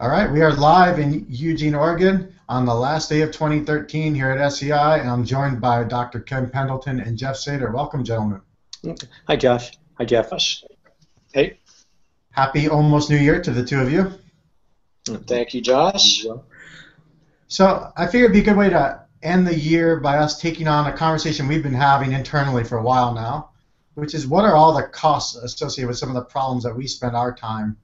All right, we are live in Eugene, Oregon on the last day of 2013 here at SCI, and I'm joined by Dr. Ken Pendleton and Jeff Sater. Welcome, gentlemen. Hi, Josh. Hi, Jeff. Hey. Happy almost New Year to the two of you. Thank you, Josh. So I figured it'd be a good way to end the year by us taking on a conversation we've been having internally for a while now, which is what are all the costs associated with some of the problems that we spend our time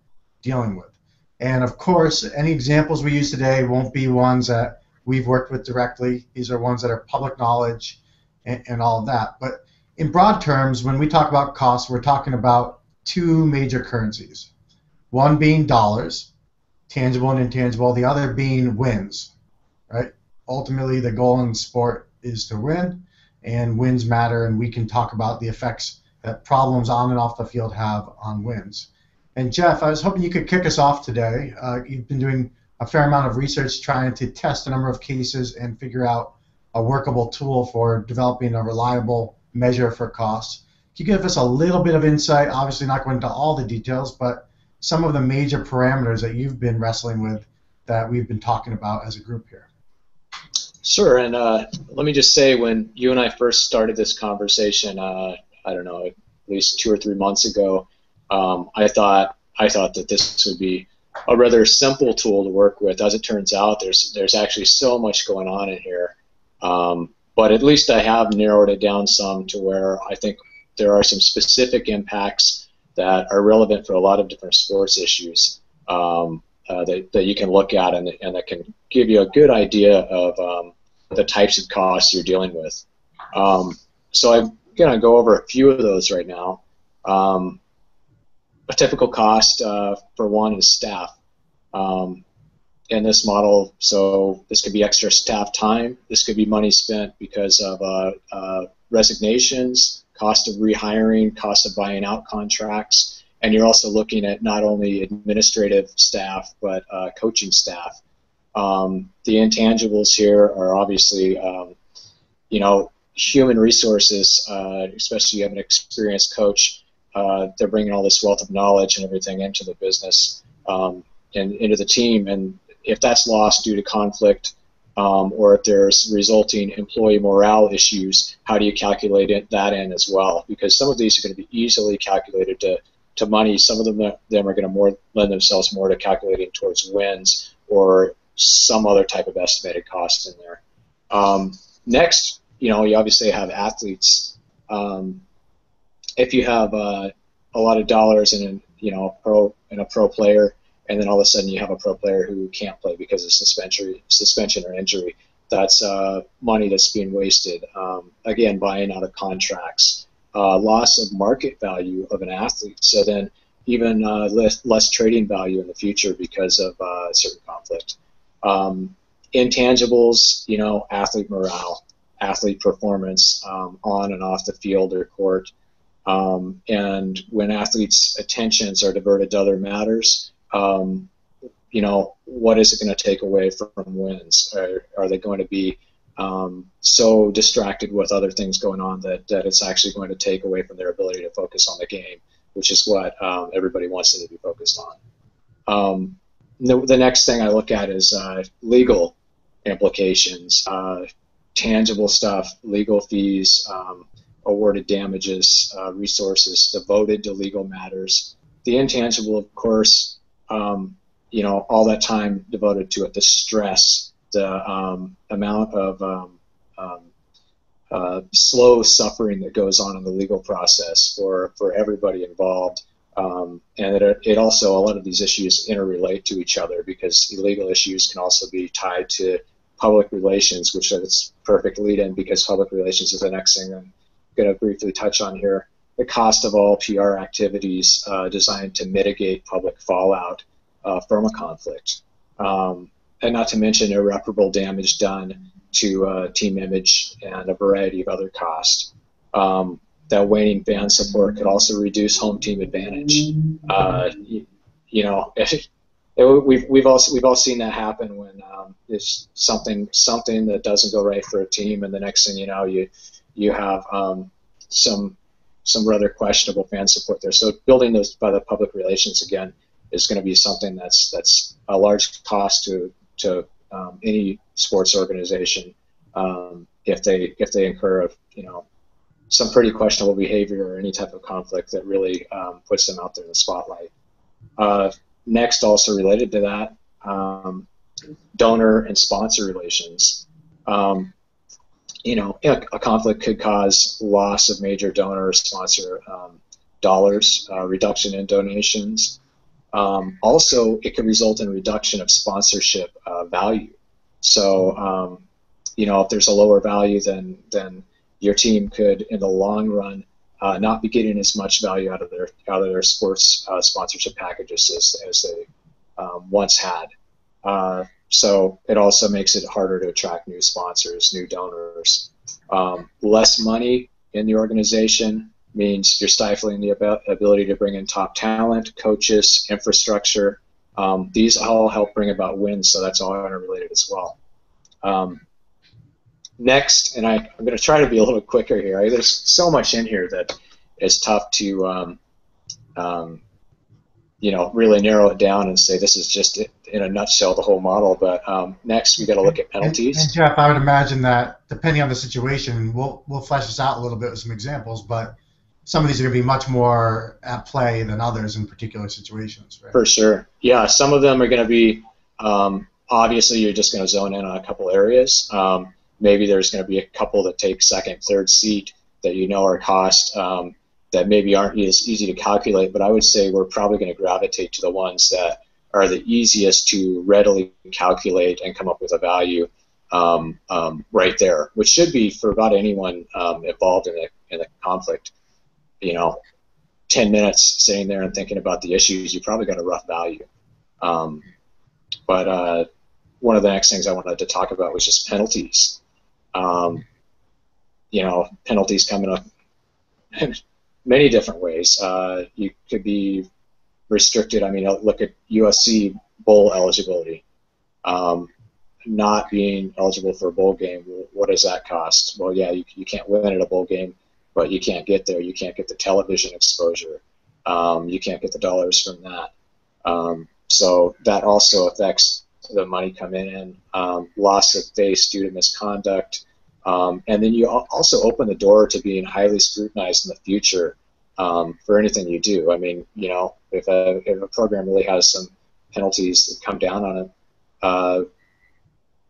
dealing with. And of course, any examples we use today won't be ones that we've worked with directly. These are ones that are public knowledge and, and all of that. But in broad terms, when we talk about costs, we're talking about two major currencies. One being dollars, tangible and intangible, the other being wins, right? Ultimately, the goal in sport is to win, and wins matter, and we can talk about the effects that problems on and off the field have on wins. And Jeff, I was hoping you could kick us off today. Uh, you've been doing a fair amount of research trying to test a number of cases and figure out a workable tool for developing a reliable measure for costs. Can you give us a little bit of insight? Obviously, not going into all the details, but some of the major parameters that you've been wrestling with that we've been talking about as a group here. Sure, and uh, let me just say, when you and I first started this conversation, uh, I don't know, at least two or three months ago, um, I thought I thought that this would be a rather simple tool to work with. As it turns out, there's there's actually so much going on in here. Um, but at least I have narrowed it down some to where I think there are some specific impacts that are relevant for a lot of different sports issues um, uh, that, that you can look at and, and that can give you a good idea of um, the types of costs you're dealing with. Um, so I'm going to go over a few of those right now. Um, a typical cost uh, for one is staff. Um, in this model, so this could be extra staff time. This could be money spent because of uh, uh, resignations, cost of rehiring, cost of buying out contracts, and you're also looking at not only administrative staff but uh, coaching staff. Um, the intangibles here are obviously, um, you know, human resources, uh, especially you have an experienced coach uh, they're bringing all this wealth of knowledge and everything into the business um, and into the team. And if that's lost due to conflict, um, or if there's resulting employee morale issues, how do you calculate it, that in as well? Because some of these are going to be easily calculated to, to money. Some of them, them are going to more lend themselves more to calculating towards wins or some other type of estimated cost in there. Um, next, you know, you obviously have athletes. Um, if you have uh, a lot of dollars in you know a pro in a pro player, and then all of a sudden you have a pro player who can't play because of suspension, suspension or injury, that's uh, money that's being wasted. Um, again, buying out of contracts, uh, loss of market value of an athlete. So then even uh, less, less, trading value in the future because of uh, certain conflict. Um, intangibles, you know, athlete morale, athlete performance um, on and off the field or court. Um, and when athletes' attentions are diverted to other matters, um, you know, what is it going to take away from wins? Are, are they going to be um, so distracted with other things going on that, that it's actually going to take away from their ability to focus on the game, which is what um, everybody wants them to be focused on. Um, the, the, next thing I look at is uh, legal implications, uh, tangible stuff, legal fees, um, awarded damages, uh, resources devoted to legal matters. The intangible, of course, um, you know, all that time devoted to it, the stress, the um, amount of um, um uh, slow suffering that goes on in the legal process for, for everybody involved. Um, and it, it also, a lot of these issues interrelate to each other because legal issues can also be tied to public relations, which is perfect lead in because public relations is the next thing going to briefly touch on here the cost of all PR activities uh, designed to mitigate public fallout uh, from a conflict, um, and not to mention irreparable damage done to uh, team image and a variety of other costs. Um, that waning fan support could also reduce home team advantage. Uh, you, you, know, it, it, we've we've all we've all seen that happen when um, it's something something that doesn't go right for a team, and the next thing you know, you you have um, some some rather questionable fan support there. So building those by the public relations again is going to be something that's that's a large cost to to um, any sports organization um, if they if they incur a, you know some pretty questionable behavior or any type of conflict that really um, puts them out there in the spotlight. Uh, next, also related to that, um, donor and sponsor relations. You know, a, a, conflict could cause loss of major donor sponsor um, dollars, uh, reduction in donations. Um, also, it could result in reduction of sponsorship uh, value. So, um, you know, if there's a lower value, then then your team could, in the long run, uh, not be getting as much value out of their out of their sports uh, sponsorship packages as, as they um, once had. So it also makes it harder to attract new sponsors, new donors. Um, less money in the organization means you're stifling the ability to bring in top talent, coaches, infrastructure. Um, these all help bring about wins, so that's all interrelated as well. Um, next, and I, am going to try to be a little quicker here. There's so much in here that is tough to, um, um, you know, really narrow it down and say this is just in a nutshell the whole model. But um, next, we got to look at penalties. And, and, Jeff, I would imagine that depending on the situation, we'll we'll flesh this out a little bit with some examples, but some of these are going to be much more at play than others in particular situations. Right? For sure, yeah. Some of them are going to be um, obviously you're just going to zone in on a couple areas. Um, maybe there's going to be a couple that take second, third seat that you know are cost um, that maybe aren't as easy to calculate. But I would say we're probably going to gravitate to the ones that are the easiest to readily calculate and come up with a value um, um, right there, which should be for about anyone um, involved in the in the conflict. You know, 10 minutes sitting there and thinking about the issues, you probably got a rough value. Um, but uh, one of the next things I wanted to talk about was just penalties. Um, you know, penalties coming in a, many different ways. Uh, you could be restricted. I mean, look at USC bowl eligibility. Um, not being eligible for a bowl game, what does that cost? Well, yeah, you, you can't win at a bowl game, but you can't get there. You can't get the television exposure. Um, you can't get the dollars from that. Um, so that also affects the money coming in, um, loss of face student misconduct, um, and then you also open the door to being highly scrutinized in the future um, for anything you do. I mean, you know, if a, if a program really has some penalties that come down on it, uh,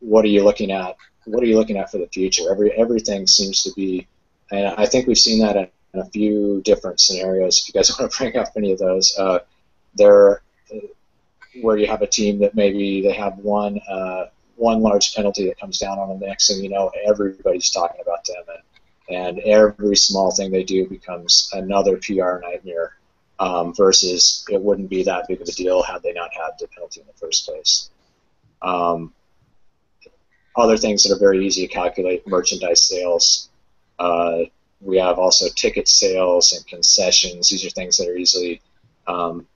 what are you looking at? What are you looking at for the future? Every everything seems to be, and I think we've seen that in, a few different scenarios. If you guys want to bring up any of those, uh, there where you have a team that maybe they have one uh, one large penalty that comes down on them. The next thing you know, everybody's talking about them, and, and every small thing they do becomes another PR nightmare. Um, versus it wouldn't be that big of a deal had they not had the penalty in the first place. Um, other things that are very easy to calculate: merchandise sales. Uh, we have also ticket sales and concessions. These are things that are easily um,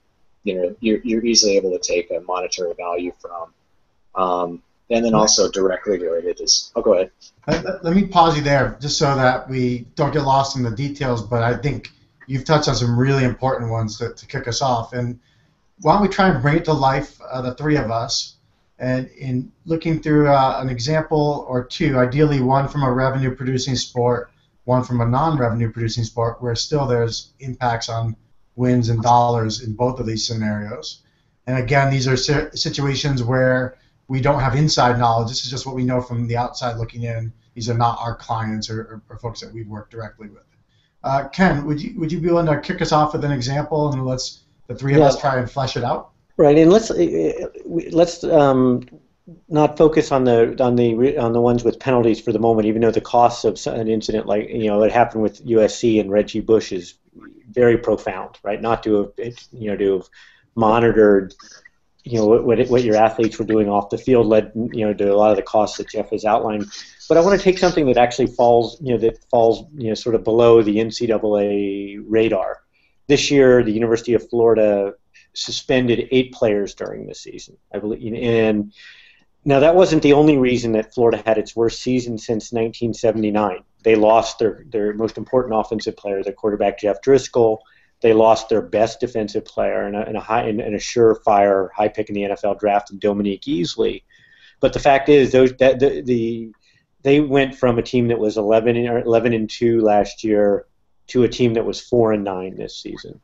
you know you're, you're easily able to take a monetary value from. Um, and then also directly related is oh go ahead. Let, let me pause you there just so that we don't get lost in the details. But I think you've touched on some really important ones to, to kick us off. And why don't we try and bring it to life, uh, the three of us, and in looking through uh, an example or two, ideally one from a revenue producing sport, one from a non revenue producing sport, where still there's impacts on wins and dollars in both of these scenarios. And again, these are situations where we don't have inside knowledge. This is just what we know from the outside looking in. These are not our clients or, or, or folks that we've worked directly with. Uh, Ken, would you would you be willing to kick us off with an example and let's the three of yeah. us try and flesh it out? Right, and let's uh, let's um, not focus on the on the on the ones with penalties for the moment, even though the costs of an incident like you know it happened with USC and Reggie Bush is very profound, right? Not to have, you know, to have monitored, you know, what, what your athletes were doing off the field led, you know, to a lot of the costs that Jeff has outlined. But I want to take something that actually falls, you know, that falls, you know, sort of below the NCAA radar. This year, the University of Florida suspended eight players during the season, I believe, and now that wasn't the only reason that Florida had its worst season since 1979 they lost their, their most important offensive player, their quarterback Jeff Driskel. They lost their best defensive player and a, and a high and, a surefire high pick in the NFL draft, Dominique Easley. But the fact is, those that the, the they went from a team that was 11 and, 11 and 2 last year to a team that was 4 and 9 this season.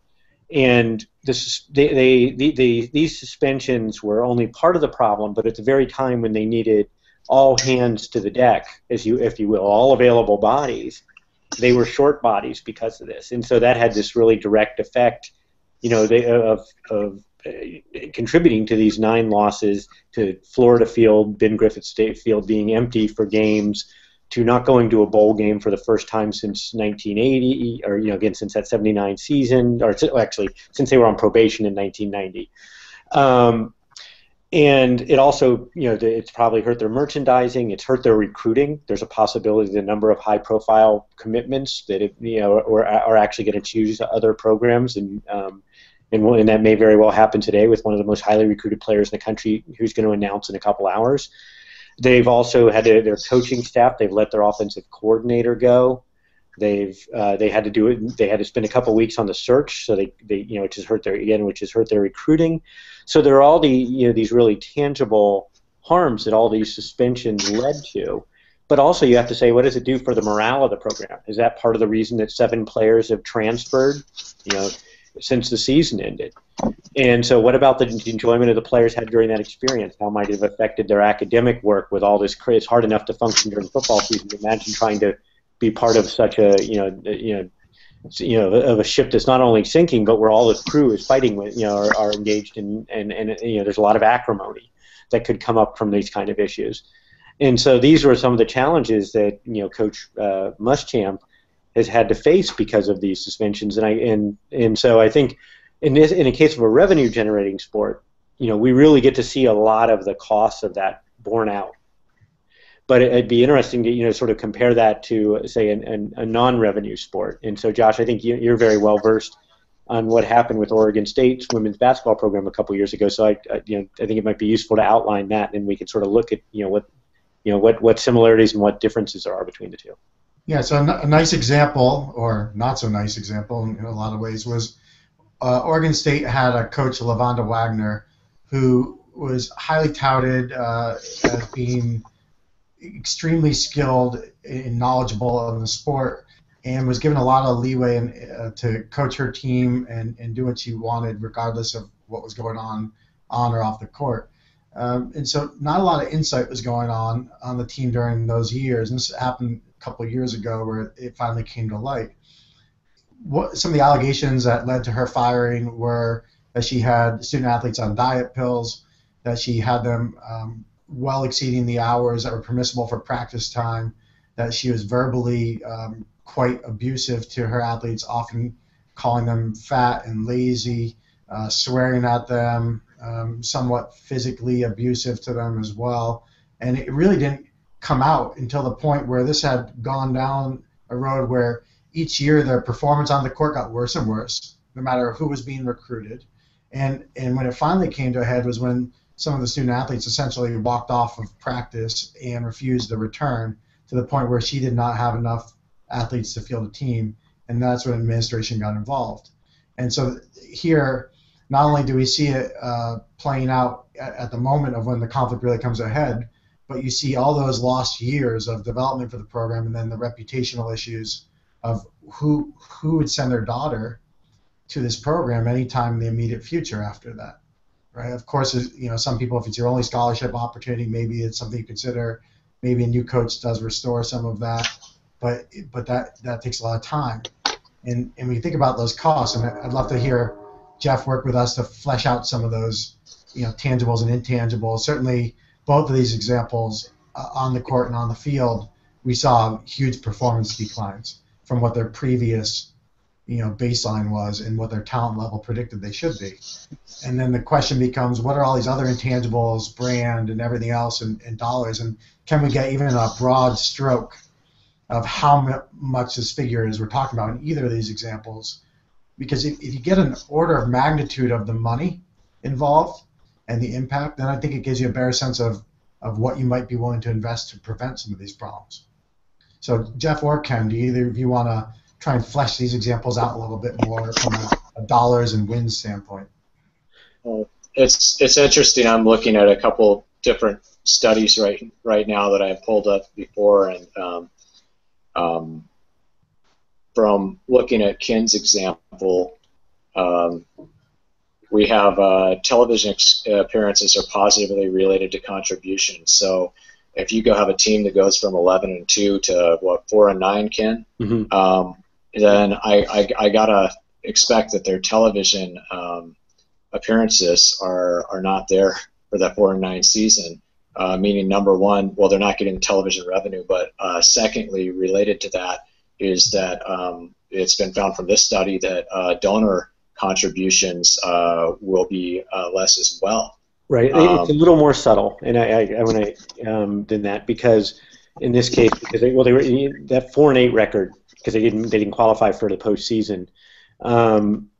And this, they, they, they, they, these suspensions were only part of the problem, but at the very time when they needed all hands to the deck, as you, if you will, all available bodies, they were short bodies because of this. And so that had this really direct effect, you know, they, of, of uh, contributing to these nine losses to Florida Field, Ben Griffin State Field being empty for games, to not going to a bowl game for the first time since 1980, or you know again since that 79 season, or actually since they were on probation in 1990. Um, and it also, you know, it's probably hurt their merchandising. It's hurt their recruiting. There's a possibility the number of high-profile commitments that, it, you know, are, are actually going to choose other programs, and um, and, and that may very well happen today with one of the most highly recruited players in the country who's going to announce in a couple hours. They've also had their, their coaching staff. They've let their offensive coordinator go. They've uh, they had to do it. They had to spend a couple weeks on the search, so they, they you know which has hurt their again, which has hurt their recruiting. So there are all the you know these really tangible harms that all these suspensions led to. But also you have to say, what does it do for the morale of the program? Is that part of the reason that seven players have transferred? You know, since the season ended. And so, what about the enjoyment of the players had during that experience? How might it have affected their academic work with all this? It's hard enough to function during football season. Imagine trying to be part of such a you know you know you know of a ship that's not only sinking but where all the crew is fighting with you know are, are engaged in and and you know there's a lot of acrimony that could come up from these kind of issues. And so these were some of the challenges that you know Coach uh, Muschamp has had to face because of these suspensions. And I and and so I think in this in a case of a revenue generating sport, you know, we really get to see a lot of the costs of that borne out. But it'd be interesting to you know sort of compare that to say an, an, a non-revenue sport. And so, Josh, I think you, you're very well versed on what happened with Oregon State's women's basketball program a couple years ago. So I, I, you know I think it might be useful to outline that, and we could sort of look at you know what you know what what similarities and what differences there are between the two. Yeah, so a, nice example, or not so nice example in, a lot of ways, was uh, Oregon State had a coach, LaVonda Wagner, who was highly touted uh, as being extremely skilled and knowledgeable in the sport, and was given a lot of leeway in, uh, to coach her team and, and do what she wanted, regardless of what was going on on or off the court. Um, and so, not a lot of insight was going on on the team during those years. And this happened a couple years ago where it finally came to light. What some of the allegations that led to her firing were that she had student athletes on diet pills, that she had them um, well exceeding the hours that were permissible for practice time, that she was verbally um, quite abusive to her athletes, often calling them fat and lazy, uh, swearing at them, um, somewhat physically abusive to them as well. And it really didn't come out until the point where this had gone down a road where each year their performance on the court got worse and worse, no matter who was being recruited. And and when it finally came to a head was when some of the student athletes essentially walked off of practice and refused to return to the point where she did not have enough athletes to field a team, and that's when administration got involved. And so here, not only do we see it uh, playing out at, at the moment of when the conflict really comes ahead, but you see all those lost years of development for the program and then the reputational issues of who who would send their daughter to this program anytime in the immediate future after that right? Of course you know some people if it's your only scholarship opportunity maybe it's something you consider. Maybe a new coach does restore some of that but but that that takes a lot of time. And and you think about those costs and i'd love to hear jeff work with us to flesh out some of those you know tangibles and intangibles. Certainly both of these examples uh, on the court and on the field, we saw huge performance declines from what their previous you know baseline was and what their talent level predicted they should be. And then the question becomes, what are all these other intangibles, brand and everything else, and, and dollars, and can we get even a broad stroke of how much this figure is we're talking about in either of these examples? Because if, if you get an order of magnitude of the money involved, and the impact, then I think it gives you a better sense of, of what you might be willing to invest to prevent some of these problems. So Jeff or Ken, do either of you want to try and flesh these examples out a little bit more from a a dollars and wins standpoint? Well, it's it's interesting. I'm looking at a couple different studies right right now that I pulled up before, and um, um, from looking at Ken's example, um, we have uh, television ex- appearances are positively related to contributions. So if you go have a team that goes from 11 and 2 to what 4 and 9 ken Mhm. um, then I, I, I gotta expect that their television um, appearances are, are not there for that 4 and 9 season uh, meaning number one well they're not getting television revenue but uh, secondly related to that is that um, it's been found from this study that uh, donor contributions uh, will be uh, less as well Right. Um, it's a little more subtle, and I, I, I want to um, than that because in this case, because they, well, they were that four and eight record because they didn't they didn't qualify for the postseason. Um,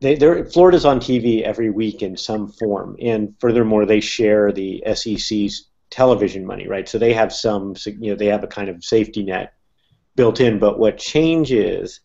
they, they're, Florida's on TV every week in some form, and furthermore, they share the SEC's television money, right? So they have some, you know, they have a kind of safety net built in. But what changes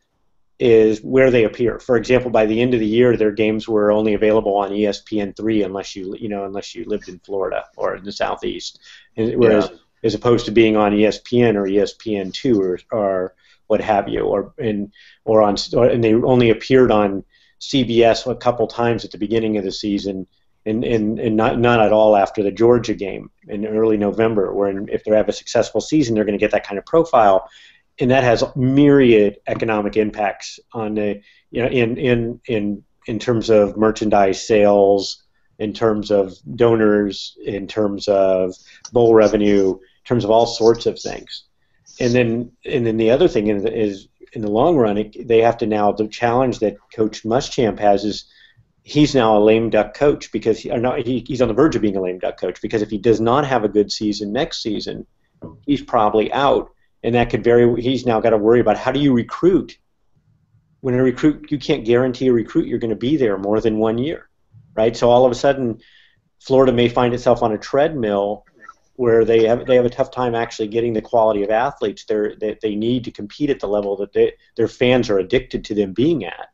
is where they appear. For example, by the end of the year, their games were only available on E ESPN3 unless you you know unless you lived in Florida or in the southeast, and, whereas as opposed to being on ESPN or ESPN2 or, or what have you, or in or on or, and they only appeared on CBS a couple times at the beginning of the season. And, and, and not, not at all after the Georgia game in early November, where if they have a successful season, they're going to get that kind of profile and that has myriad economic impacts on the you know in in in in terms of merchandise sales in terms of donors in terms of bowl revenue in terms of all sorts of things and then and then the other thing is, in the long run it, they have to now the challenge that coach muschamp has is he's now a lame duck coach because he, not, he, he's on the verge of being a lame duck coach because if he does not have a good season next season he's probably out. And that could very he's now got to worry about how do you recruit? When a recruit you can't guarantee a recruit you're going to be there more than one year right? So all of a sudden florida may find itself on a treadmill where they have they have a tough time actually getting the quality of athletes they're, that they need to compete at the level that they, their fans are addicted to them being at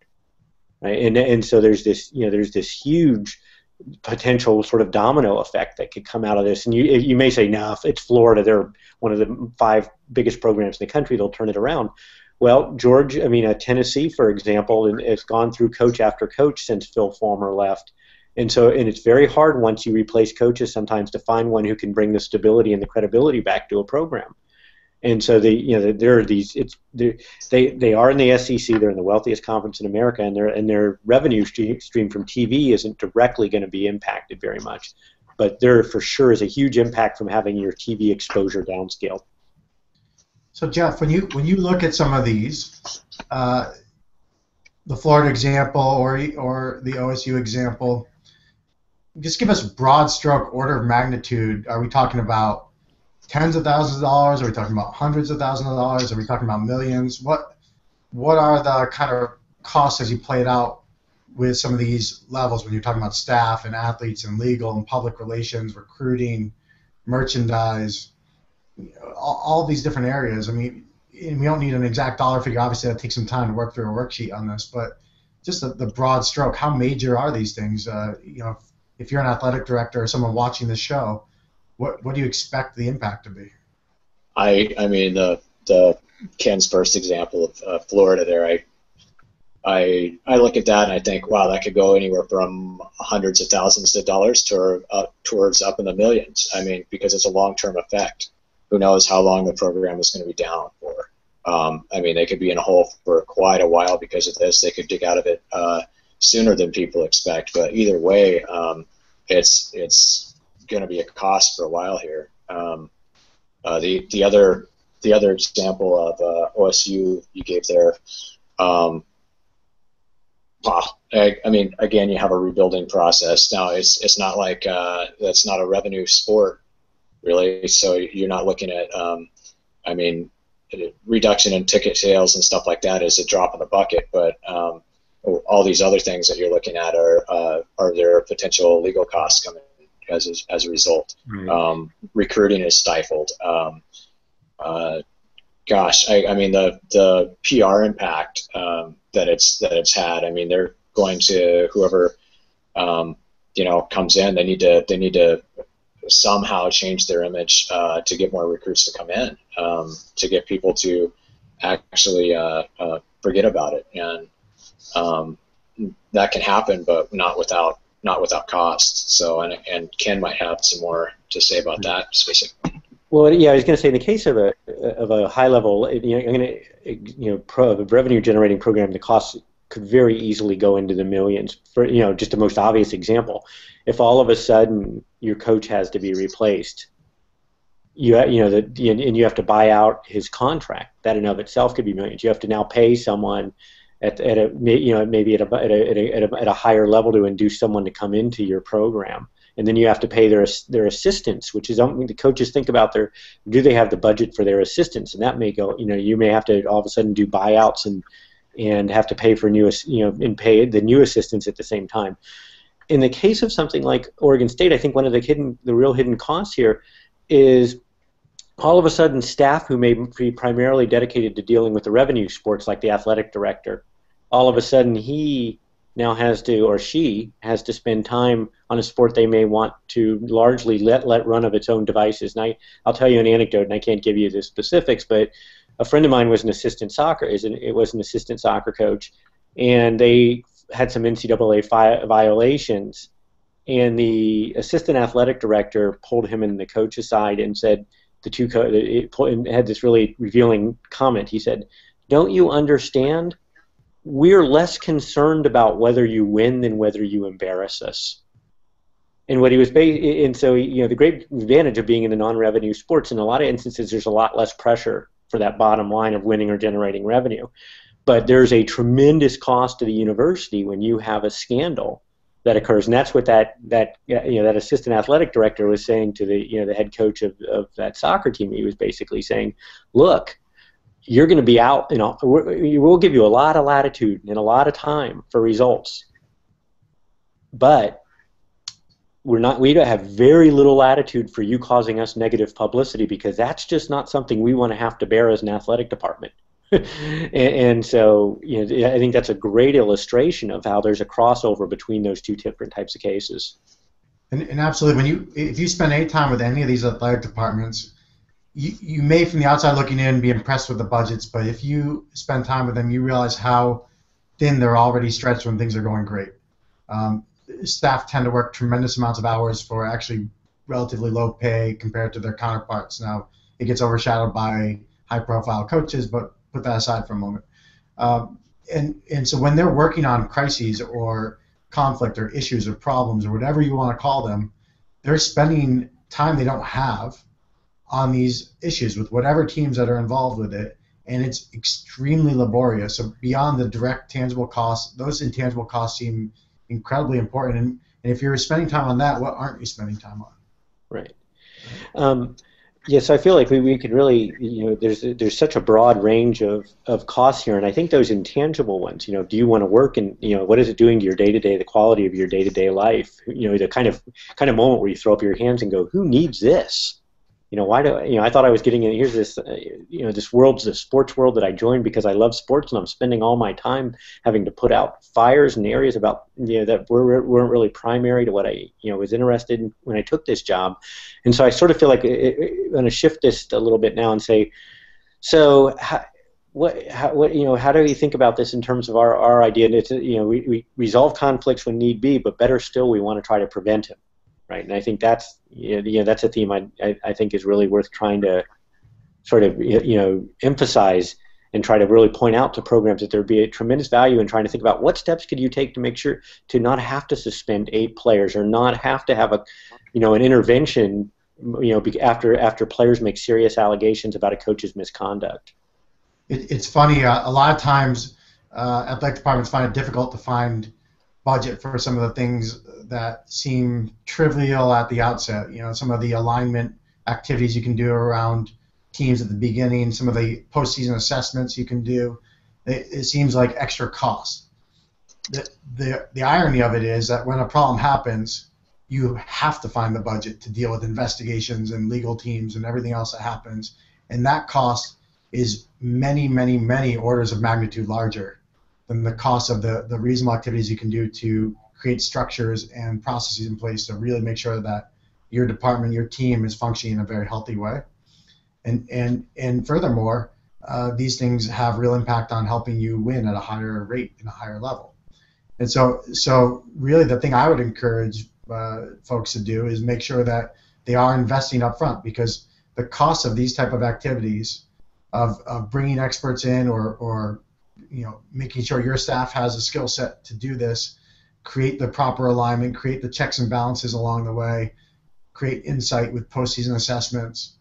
right and and so there's this you know there's this huge potential sort of domino effect that could come out of this. And you you may say, no, if it's Florida, they're one of the five biggest programs in the country. They'll turn it around. Well, George, I mean, uh, Tennessee, for example, has gone through coach after coach since Phil Fulmer left. And so, and it's very hard once you replace coaches sometimes to find one who can bring the stability and the credibility back to a program. And so they, you know, there are these. It's they they are in the SEC. They're in the wealthiest conference in America, and their and their revenue stream from TV isn't directly going to be impacted very much. But there for sure is a huge impact from having your TV exposure downscale. So Jeff, when you when you look at some of these, uh, the Florida example or or the OSU example, just give us a broad stroke order of magnitude. Are we talking about tens of thousands of dollars? Are we talking about hundreds of thousands of dollars? Are we talking about millions? What what are the kind of costs as you play it out with some of these levels when you're talking about staff and athletes and legal and public relations, recruiting, merchandise, all, all these different areas? I mean, we don't need an exact dollar figure. Obviously, that takes some time to work through a worksheet on this, but just the, the broad stroke. How major are these things? Uh, you know, if, you're an athletic director or someone watching the show, what what do you expect the impact to be? I I mean the the Ken's first example of uh, Florida there. I I I look at that and I think, wow, that could go anywhere from hundreds of thousands of dollars to uh, towards up in the millions. I mean, because it's a long term effect. Who knows how long the program is going to be down for? Um, I mean, they could be in a hole for quite a while because of this. They could dig out of it uh, sooner than people expect. But either way, um, it's it's going to be a cost for a while here. Um, uh, the the other the other example of uh, OSU you gave there, um, I, I, mean, again, you have a rebuilding process. Now, it's it's not like uh, that's not a revenue sport, really. So you're not looking at, um, I mean, reduction in ticket sales and stuff like that is a drop in the bucket, but um, all these other things that you're looking at are uh, are there potential legal costs coming as a, as a result. Right. Um, recruiting is stifled. Um, uh, gosh, I, I, mean the the PR impact um, that it's that it's had. I mean they're going to whoever um, you know comes in. They need to they need to somehow change their image uh, to get more recruits to come in, um, to get people to actually uh, uh, forget about it, and um, that can happen, but not without not without cost. So, and, and Ken might have some more to say about that specifically. Well, yeah, I was going to say in the case of a of a high level, you know, I'm going to, you know, pro, a revenue generating program, the cost could very easily go into the millions. For you know, just the most obvious example, if all of a sudden your coach has to be replaced, you you know that and you have to buy out his contract. That in of itself could be millions. You have to now pay someone at, at a you know maybe at a, at a, at a, at a, higher level to induce someone to come into your program and then you have to pay their their assistants, which is um, the coaches think about their do they have the budget for their assistants, and that may go you know you may have to all of a sudden do buyouts and and have to pay for new you know and pay the new assistants at the same time. In the case of something like Oregon State, I think one of the hidden the real hidden costs here is all of a sudden staff who may be primarily dedicated to dealing with the revenue sports like the athletic director all of a sudden he now has to or she has to spend time on a sport they may want to largely let let run of its own devices. And I, I'll tell you an anecdote, and I can't give you the specifics, but a friend of mine was an assistant soccer is an, it was an assistant soccer coach, and they had some NCAA fi- violations, and the assistant athletic director pulled him and the coach aside and said the two co- it had this really revealing comment. He said, "Don't you understand?" we're less concerned about whether you win than whether you embarrass us. And what he was, and so you know, the great advantage of being in the non-revenue sports, in a lot of instances, there's a lot less pressure for that bottom line of winning or generating revenue. But there's a tremendous cost to the university when you have a scandal that occurs, and that's what that that you know that assistant athletic director was saying to the you know the head coach of, of that soccer team. He was basically saying, "Look, you're going to be out, you know, we'll give you a lot of latitude and a lot of time for results. But we're not we have very little latitude for you causing us negative publicity because that's just not something we want to have to bear as an athletic department. and, so you know, I think that's a great illustration of how there's a crossover between those two different types of cases. And, and absolutely, when you if you spend any time with any of these athletic departments, you, you may from the outside looking in be impressed with the budgets, but if you spend time with them, you realize how thin they're already stretched when things are going great. Um, staff tend to work tremendous amounts of hours for actually relatively low pay compared to their counterparts. Now, it gets overshadowed by high-profile coaches, but put that aside for a moment. Um, and and so when they're working on crises or conflict or issues or problems or whatever you want to call them, they're spending time they don't have on these issues with whatever teams that are involved with it, and it's extremely laborious. So beyond the direct tangible costs, those intangible costs seem incredibly important. And, and if you're spending time on that, what aren't you spending time on? Right. Um, yes, I feel like we, we could really, you know, there's there's such a broad range of, of costs here, and I think those intangible ones, you know, do you want to work, and you know, what is it doing to your day to day, the quality of your day to day life, you know, the kind of kind of moment where you throw up your hands and go, who needs this? You know, why do you know? I thought I was getting in. Here's this, uh, you know, this world's the sports world that I joined because I love sports, and I'm spending all my time having to put out fires in areas about you know that were, weren't really primary to what I you know was interested in when I took this job, and so I sort of feel like I'm going to shift this a little bit now and say, so. How, what, how, what, you know, how do we think about this in terms of our, our idea? And it's, you know, we, we resolve conflicts when need be, but better still, we want to try to prevent them right? And I think that's you know, that's a theme I, I, I think is really worth trying to sort of you know emphasize and try to really point out to programs that there'd be a tremendous value in trying to think about what steps could you take to make sure to not have to suspend eight players or not have to have a you know an intervention you know after after players make serious allegations about a coach's misconduct. It, it's funny uh, a lot of times uh, athletic departments find it difficult to find budget for some of the things that seem trivial at the outset. You know, some of the alignment activities you can do around teams at the beginning, some of the postseason assessments you can do. It, it seems like extra cost. The, the, the irony of it is that when a problem happens, you have to find the budget to deal with investigations and legal teams and everything else that happens. And that cost is many, many, many orders of magnitude larger than the cost of the, the reasonable activities you can do to create structures and processes in place to really make sure that your department, your team is functioning in a very healthy way. And, and, and furthermore, uh, these things have real impact on helping you win at a higher rate and a higher level. And so, so really, the thing I would encourage uh, folks to do is make sure that they are investing up front because the cost of these type of activities, of, of bringing experts in or, or you know making sure your staff has a skill set to do this, create the proper alignment, create the checks and balances along the way, create insight with postseason assessments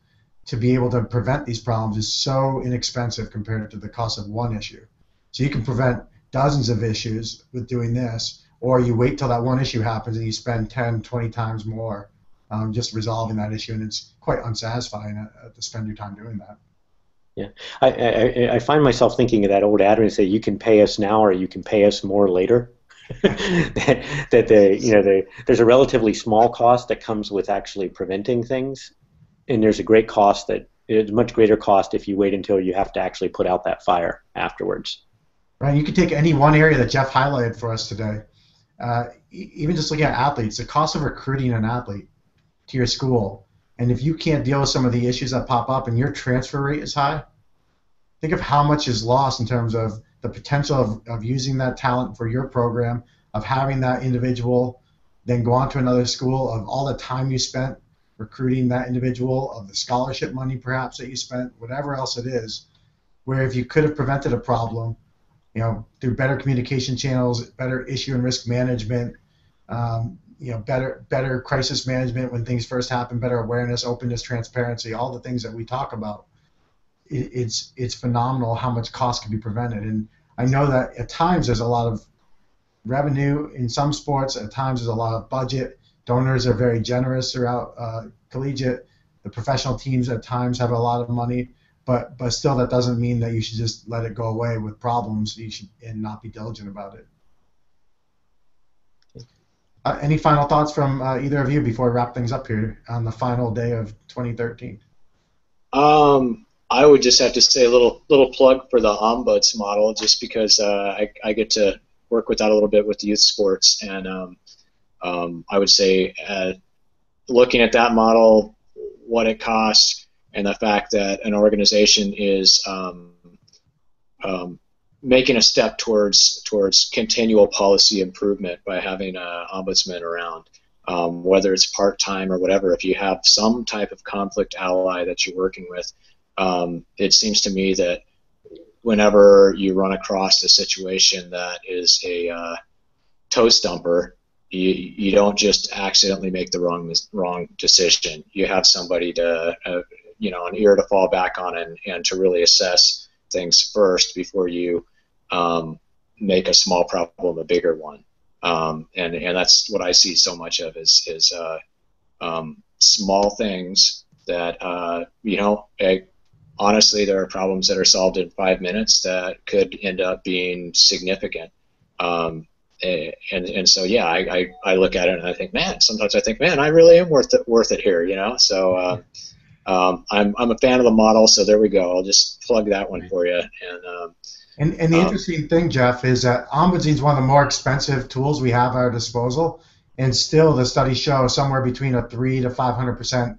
to be able to prevent these problems is so inexpensive compared to the cost of one issue. So you can prevent dozens of issues with doing this, or you wait till that one issue happens and you spend 10, 20 times more um, just resolving that issue, and it's quite unsatisfying to spend your time doing that. Yeah, I, I, I find myself thinking of that old adage: say you can pay us now or you can pay us more later. that, that the you know the, there's a relatively small cost that comes with actually preventing things, and there's a great cost that it's much greater cost if you wait until you have to actually put out that fire afterwards. Right. You could take any one area that Jeff highlighted for us today. Uh, even just looking at athletes, the cost of recruiting an athlete to your school, and if you can't deal with some of the issues that pop up and your transfer rate is high, think of how much is lost in terms of the potential of, of using that talent for your program, of having that individual then go on to another school, of all the time you spent recruiting that individual, of the scholarship money perhaps that you spent, whatever else it is, where if you could have prevented a problem, you know, through better communication channels, better issue and risk management, um, you know, better better crisis management when things first happen, better awareness, openness, transparency, all the things that we talk about. It, it's it's phenomenal how much cost can be prevented, and I know that at times there's a lot of revenue in some sports. At times there's a lot of budget donors are very generous throughout uh, collegiate. The professional teams at times have a lot of money, but but still that doesn't mean that you should just let it go away with problems. You should and not be diligent about it. Uh, any final thoughts from uh, either of you before we wrap things up here on the final day of 2013? Um, I would just have to say a little little plug for the ombuds model, just because uh, I, I get to work with that a little bit with youth sports, and um, um, I would say uh, looking at that model, what it costs, and the fact that an organization is um, um, making a step towards towards continual policy improvement by having an ombudsman around, um, whether it's part time or whatever. If you have some type of conflict ally that you're working with, um, it seems to me that whenever you run across a situation that is a uh, toe stumper, you, you don't just accidentally make the wrong wrong decision. You have somebody to uh, you know an ear to fall back on and, and to really assess things first before you um, make a small problem a bigger one. Um, and and that's what I see so much of is is uh, um, small things that uh, you know. I, honestly, there are problems that are solved in five minutes that could end up being significant. Um, and and so yeah, I, I, I look at it and I think, man, sometimes I think, man, I really am worth it worth it here, you know. So uh, um, I'm I'm a fan of the model, so there we go. I'll just plug that one for you. And um, and, and the um, interesting thing, Jeff, is that Ombudsman is one of the more expensive tools we have at our disposal, and still the studies show somewhere between a three to five hundred percent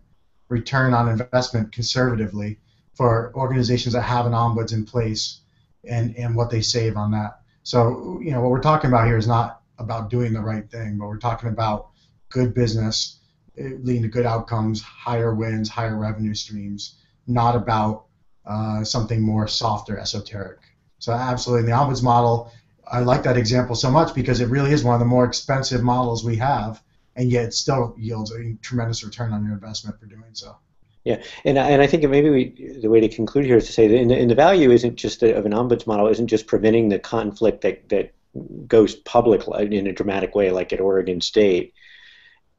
return on investment conservatively for organizations that have an ombuds in place, and and what they save on that. So, you know, what we're talking about here is not about doing the right thing, but we're talking about good business eh, leading to good outcomes, higher wins, higher revenue streams, not about uh, something more soft or esoteric. So, absolutely, the ombuds model, I like that example so much because it really is one of the more expensive models we have, and yet it still yields a tremendous return on your investment for doing so. Yeah, and and I think maybe we, the way to conclude here is to say that in the, in the value isn't just a, of an ombuds model isn't just preventing the conflict that that goes public in a dramatic way like at Oregon State.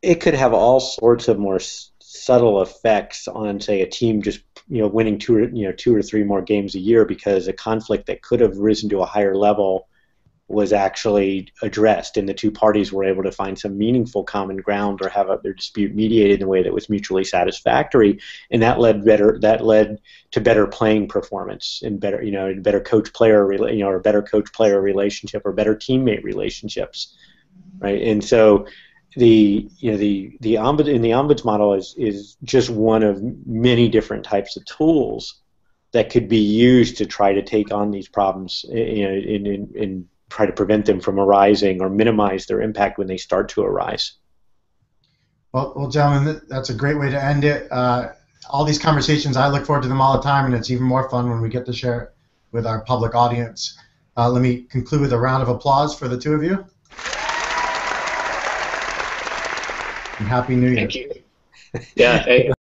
It could have all sorts of more subtle effects on say a team just you know winning two or, you know two or three more games a year because a conflict that could have risen to a higher level was actually addressed, and the two parties were able to find some meaningful common ground or have a, their dispute mediated in a way that was mutually satisfactory, and that led better that led to better playing performance and better you know and better coach player you know or better coach player relationship or better teammate relationships, right? And so the you know the the ombud in the ombuds model is is just one of many different types of tools that could be used to try to take on these problems you know in, in, in try to prevent them from arising or minimize their impact when they start to arise. Well, well, gentlemen, that's a great way to end it. Uh, all these conversations, I look forward to them all the time, and it's even more fun when we get to share it with our public audience. Uh, let me conclude with a round of applause for the two of you. And Happy New Year. Thank you. Yeah. Hey,